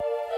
you